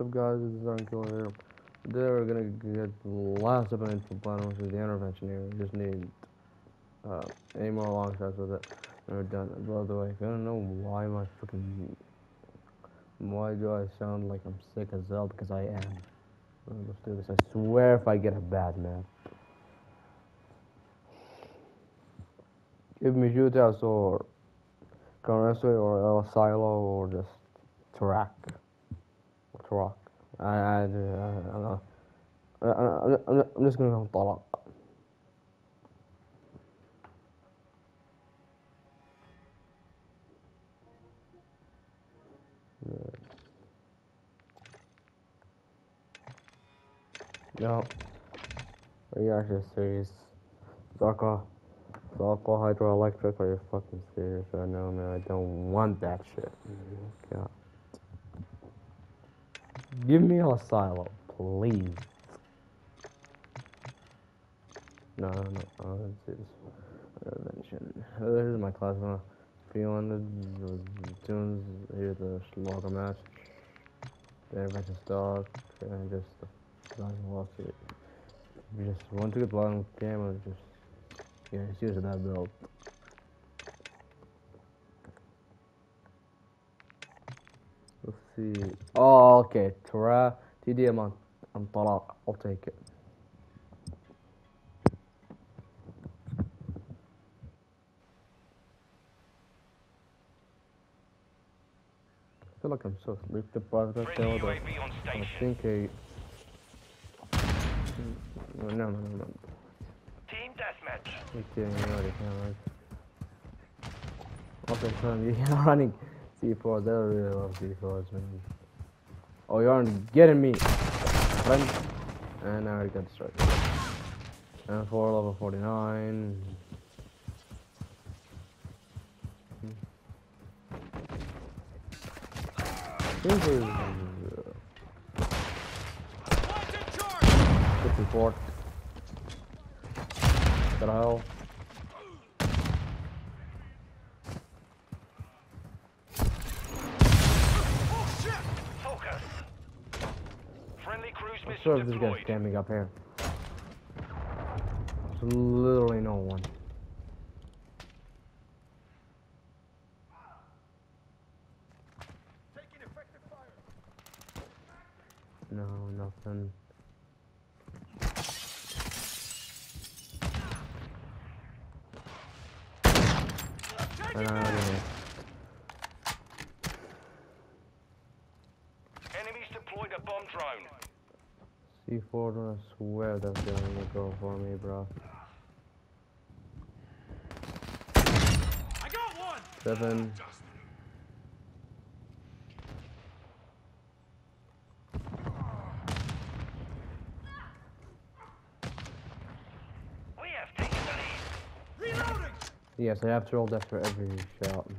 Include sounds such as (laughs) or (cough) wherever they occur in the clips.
some guys that aren't killing them. They're gonna get last of an info plan, which is the intervention here. We just need uh, any more long shots with it. And we're done. By the way, I don't know why my fucking why do I sound like I'm sick as hell? Because I am. Let's do this. I swear if I get a bad man. Give me shootouts or Conrestway or El Asilo or just Taraq. Taraq. I, I, I, don't know. I, I, I'm, I'm just gonna go Taraq. No. Are you actually serious? Zarqwa. Zarqwa hydroelectric? Are you fucking serious right now, man? I don't want that shit. Mm-hmm. God. Give me a silo, please. No, no, no. Oh, this is intervention. Uh, Here's my class now. Feeling the tunes, here's the slaughter match. The intervention stock, and just the lost it. You just want to get bottom camera, just yeah, it's using that belt. Let's see. Oh, okay. Tara, TDM on, on. I'll take it. I feel like I'm so sleep deprived right now. Friendly that UAV on I think I. No, no, no, no. Team deathmatch. You're kidding me, already can Also, son, you're running C4s. I really love C4s, man. Oh, you aren't getting me, friend. And I already got destroyed. And for level 49. This is. Good report. The hell? Focus. Friendly cruise I'm missile sure if this guy's deployed. standing up here. There's literally no one. No, nothing. And I don't know. Enemies deployed a bomb drone. C4, I swear that's gonna go for me, bro. I got one. Seven. We have taken the lead. Reloading. Yes, I have to roll for every shot.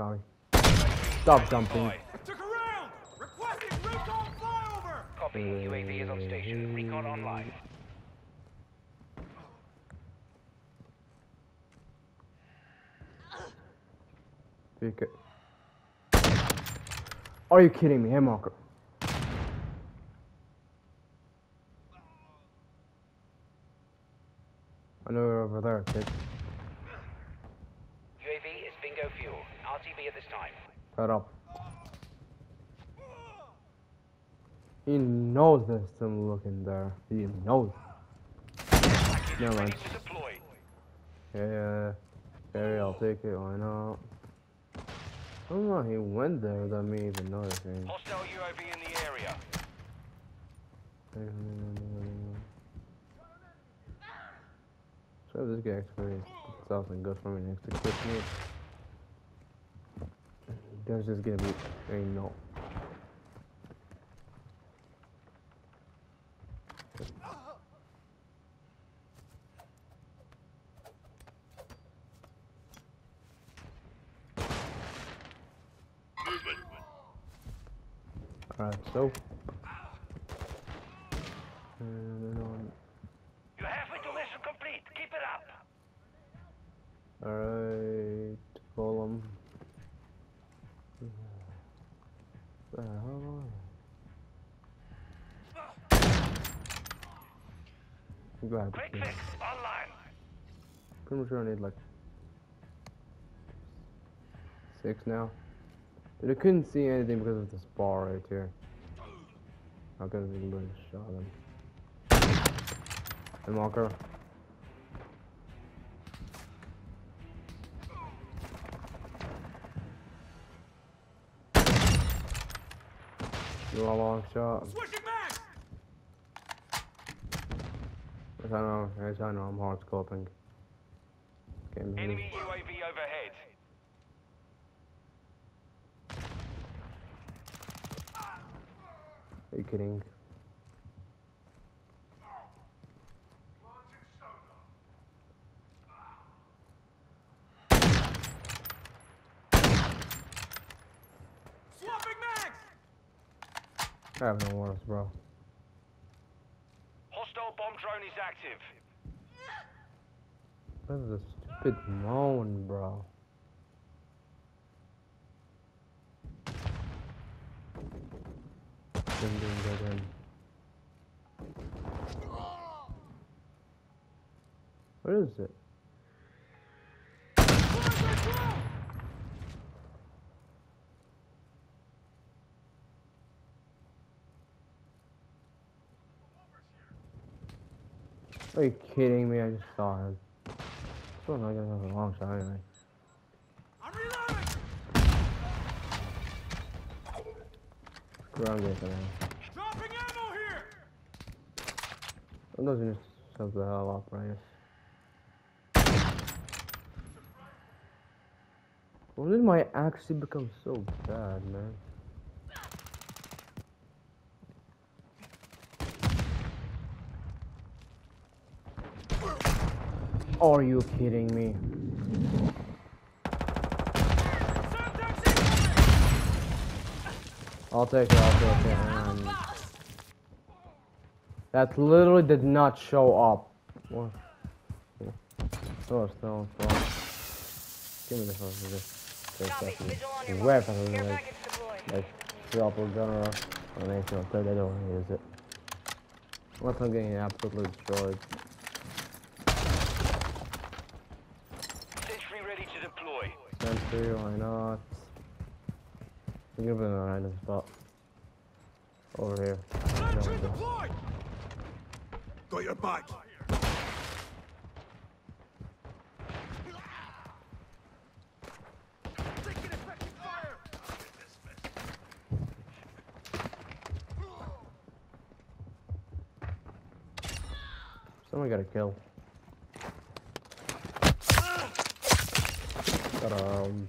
Sorry. Stop jumping. Took a round. Requesting recon flyover. Copy. UAV is on station. Recon online. Take it. Are you kidding me, hey Marker? I know you're over there, kid. UAV is bingo fuel. RTB at this time. Shut up. He knows there's some looking there. He knows. Never mind. Ready to deploy. Yeah, yeah. Carry, I'll take it. Why not? I don't know. He went there without me even noticing. Hostile UAV in the area. So this guy actually puts something good for me next to kick me. There's just gonna be a no. Alright, so. And then on- You have halfway to mission complete. Keep it up. Alright, Golem. The hell you? Grab Quick fix online. Pretty sure I need like six now. Dude, I couldn't see anything because of this bar right here. I could have literally shot him. And marker. Do a long shot. Yes, I know. Yes, I know. I'm hard scoping. Game Enemy UAV overhead. Are you kidding? I have no words, bro. Bomb drone is active. Is this stupid moan, bro? Get. What is it? Are you kidding me? I just saw him. Still not gonna have a long shot anyway. I'm reloading. On this man. Dropping ammo here. That doesn't just shut the hell up, right? When did my accuracy become so bad, man? Are you kidding me? I'll take it, I'll take it. Um, that literally did not show up. What? Oh, still, still. Give me the for this. Take Copy. that from me. Visual Where mark. if I Care like, package drop a gun or a nation or third, I don't want to use it. Unless I'm getting absolutely destroyed. Sentry ready to deploy. Sentry, why not? Give it a random spot. Over here. No. Got your back. Taking effective fire. Someone got a kill. Um.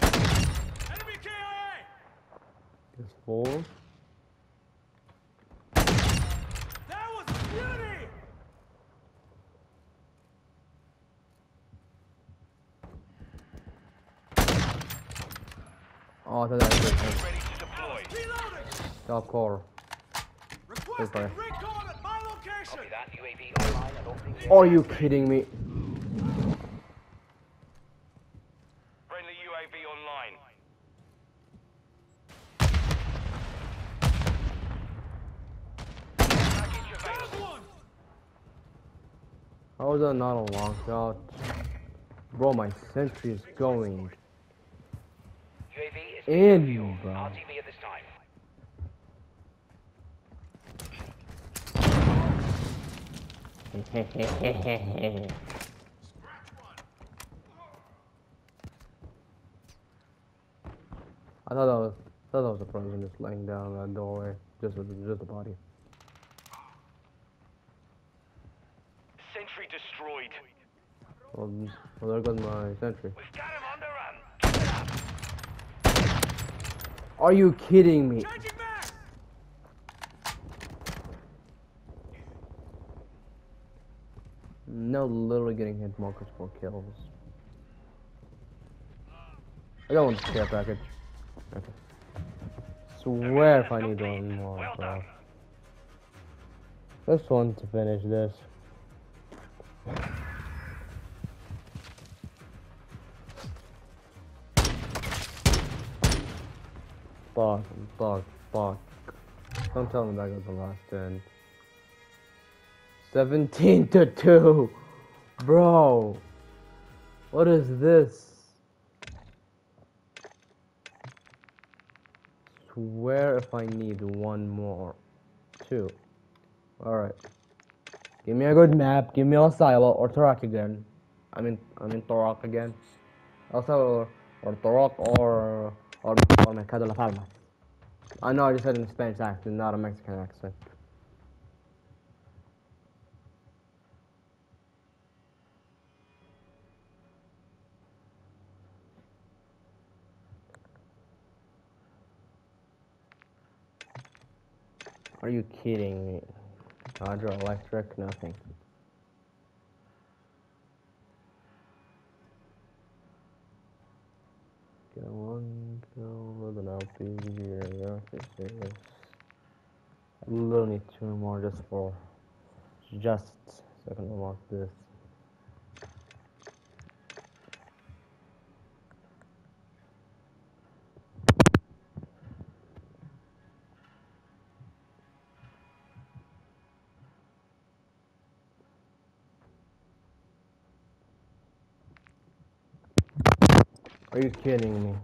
Enemy KIA. It's four. That was beauty. Oh, I thought that was it. Ready to deploy. Reloading. Top core fire. recon at my location. that UAV online and opening the Are you kidding me? Friendly UAV online. How is that not a long shot? Bro, my sentry is going UAV is in, bro. RTB at this time. (laughs) I thought that was, I thought that was a person just laying down that doorway, just with just a body. Sentry destroyed. Well, well there goes my sentry. We've got him on the run. Are you kidding me? Changing No, literally getting hit markers for kills. I got one care package. Okay. Swear if I need one more, bro. Just want to finish this. Fuck, fuck, fuck. Don't tell me that goes the last end. 17 to 2! Bro! What is this? Swear if I need one more. Two. Alright. Give me a good map. Give me El Asilo or Taraq again. I mean, I mean Taraq again. El Asilo or Taraq or or, or Mercado Las Almas. I know I just said in a Spanish accent, not a Mexican accent. Are you kidding me? Hydroelectric, nothing. Get one kill with an LP here. Okay, serious. I will need two more just for just so I can unlock this. Are you kidding me?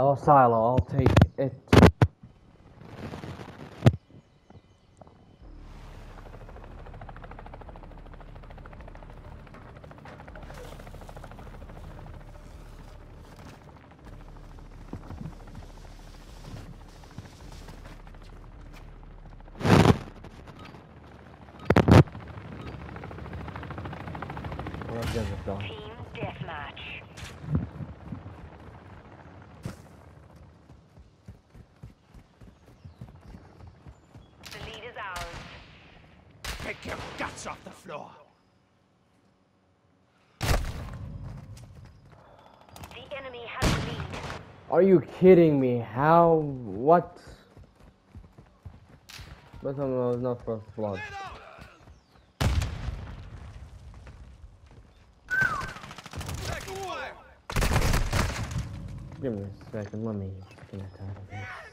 Oh, Silo, I'll take it. Let's get this done. Team deathmatch. The lead is ours. Pick your guts off the floor. The enemy has the lead. Are you kidding me? How? What? But no, it's not first blood. Give me a second, let me get out of this.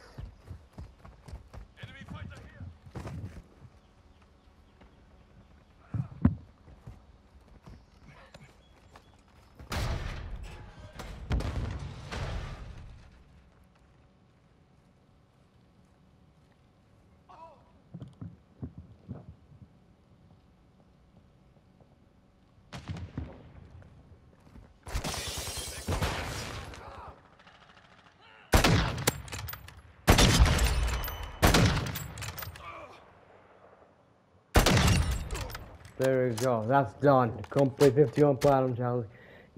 There we go, that's done. Complete 51 platinum challenge.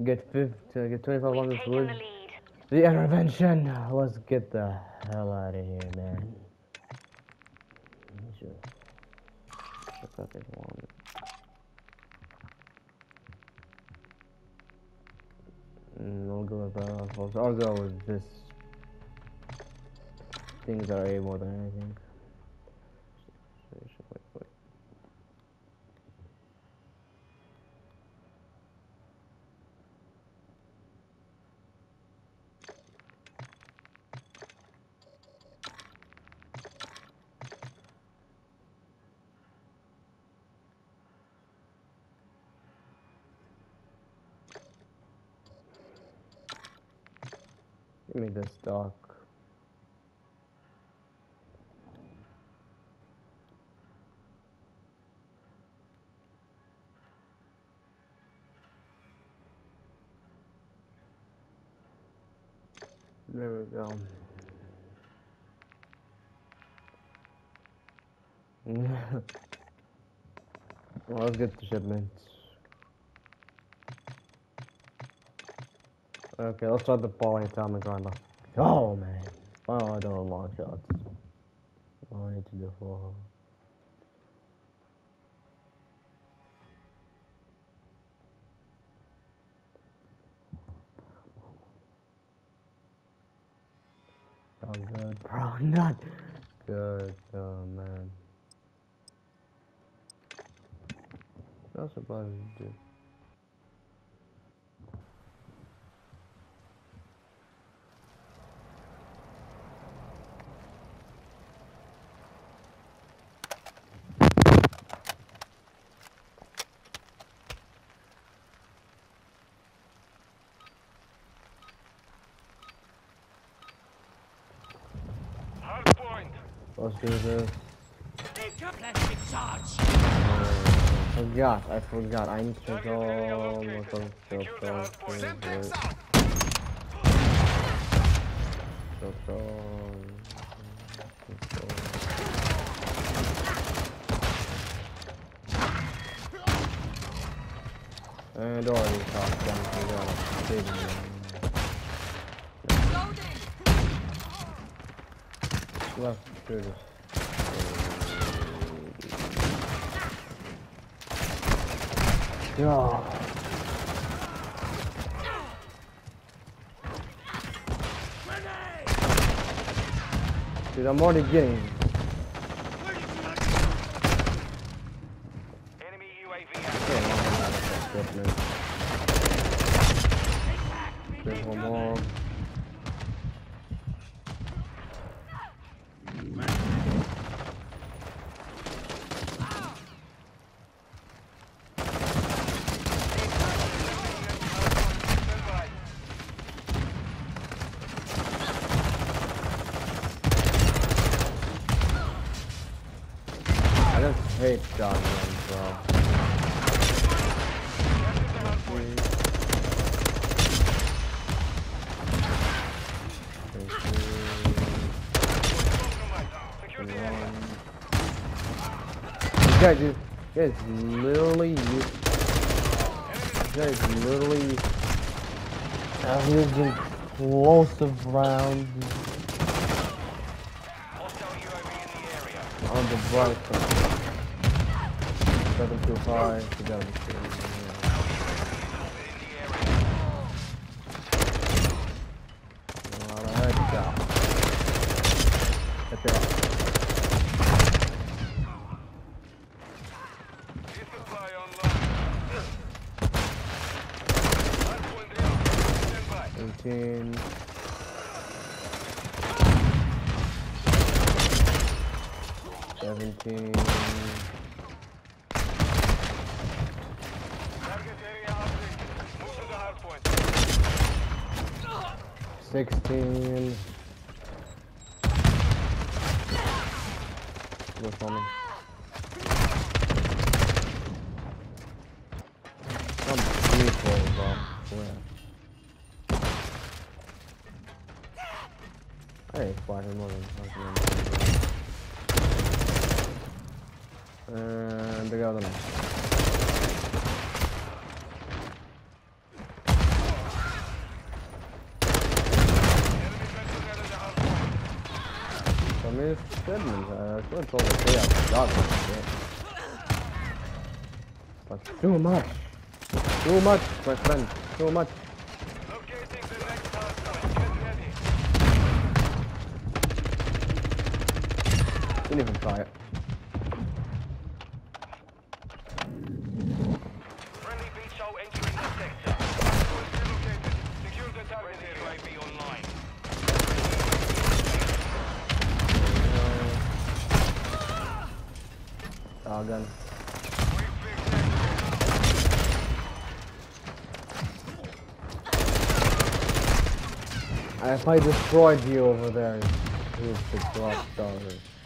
Get 50, uh, get 25 on this the wood. lead. The intervention. Let's get the hell out of here, man. Let me just check out this one. Mm, I'll go with that. I'll go with this. Things are A more than anything. Me this dock. There we go. (laughs) well, let's get the shipments. Okay, let's start the polyatomic grinder. Oh man. Oh, I don't have long shots. I need to do for? Oh good, bro, not good. Oh man. Not surprised, dude. Do this. Charge. Forgot, I forgot. I need to go. Send tanks out. And already talked down to the big Left Yeah. Dude, I'm already getting. Enemy UAV active. Goodness. There's one more. I just hate shotguns, bro. This guy just, this guy literally, this guy is literally, uh, explosive rounds on the bright side. Seven two five, we got him. Alright, 16. What's on me? I'm beautiful, bro. Where? I ain't fighting more than And the other one. Uh, it's Stedman's. I should told her stay out the dog. But too much. Too much, my friend. Too much. Didn't even try it. Friendly VTOL entering the sector. Secure the target UAV online. Shotgun. If I destroyed you over there, you should drop stars. There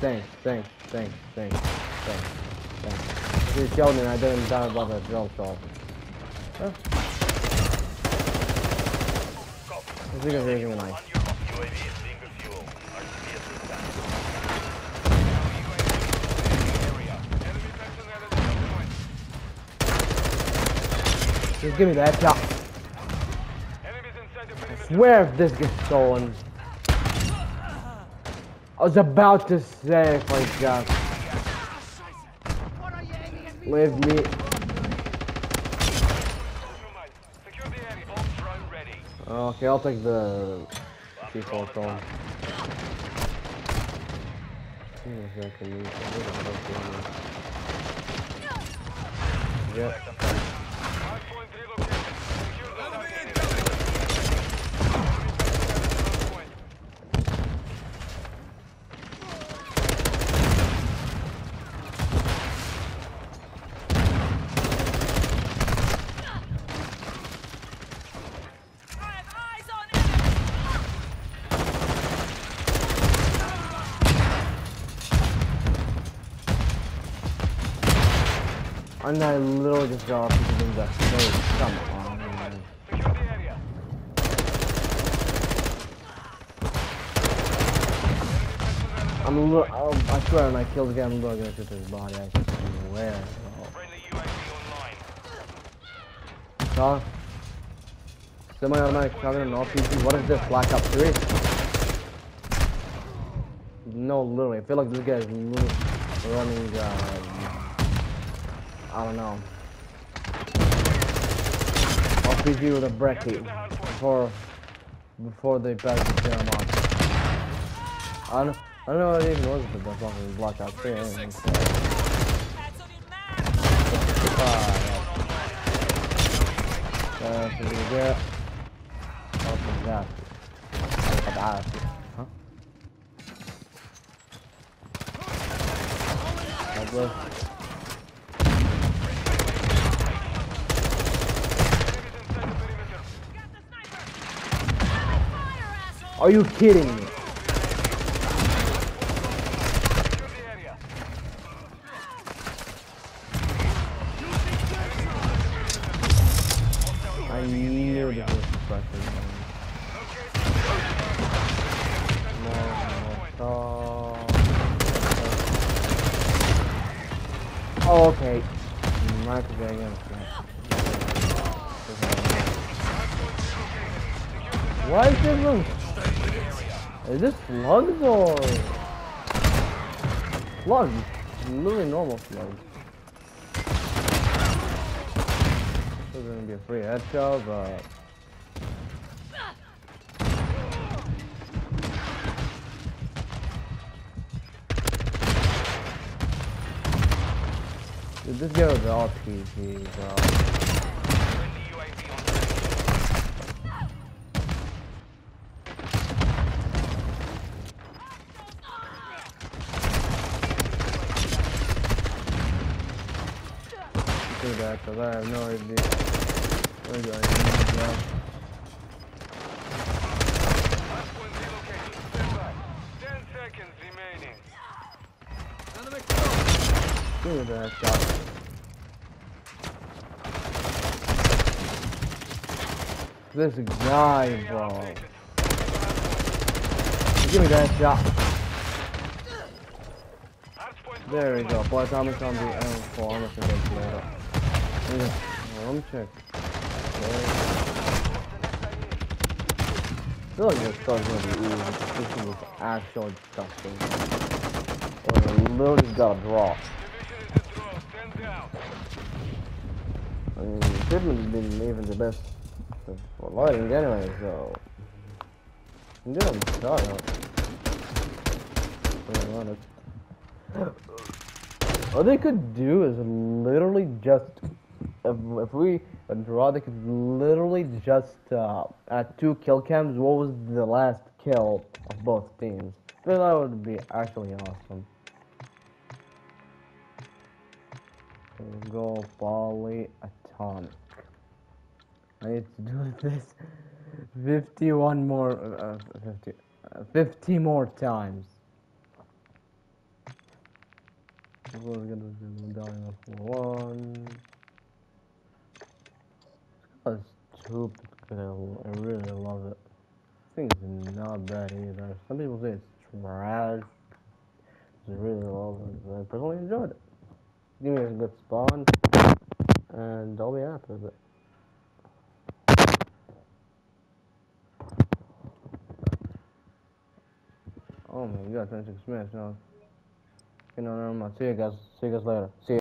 thanks, thanks, thanks, thanks, thanks, thanks. If you killed me I didn't die about that jump shot. Huh? I think I'm hearing a knife. Just give me that shot. Perimeter. Swear if this gets stolen. I was about to say aiming at me? Okay, I'll take the C4 phone. See if I can use it. Yep. Hardpoint relocated. Secure the target. Enemy personnel at the point. I have eyes on enemy. And I literally just got off the face. Come on. I'm I swear when I kill the guy, I'm gonna shoot his body. I swear. Huh? Semi-automatic shotgun and RPG. What is this? Black Ops 3? No, literally. I feel like this guy is running, uh, I don't know. I'll RPG with a bracket before before they pass the jam off. I don't I don't know what it even was, but that's fucking block out there. And, so. That's what there. Open that. Huh? God bless. Are you kidding me? This is gonna be a free headshot, but Dude, this guy was RPG, bro. Friendly UAV on Do that, cause I have no idea. Where do I need to go? That shot. This guy, bro. Give me that shot. There we go. Boy, Thomas on the M4. I'm gonna blow me check. I feel like this stuff's gonna be easy. This is actual disgusting. Literally got a draw. I mean, Shipman's been even the best for lighting anyway, so. I'm doing shot. To. All they could do is literally just if, we Roddick literally just uh, at two kill cams, what was the last kill of both teams? Then that would be actually awesome. Okay, Go polyatomic. I need to do (laughs) this 51 more, uh, 50, uh, 50 more times. We're gonna do medallion of one. That's stupid because I, really love it. I think it's not bad either. Some people say it's trash. I really love it. I personally enjoyed it. Give me a good spawn, and I'll be happy with it. Oh my god, 26 minutes now. You know, never mind. See you guys. See you guys later. See you.